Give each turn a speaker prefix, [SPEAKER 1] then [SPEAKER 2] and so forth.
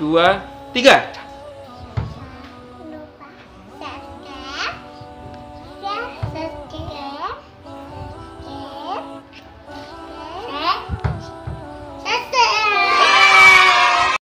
[SPEAKER 1] dua, tiga.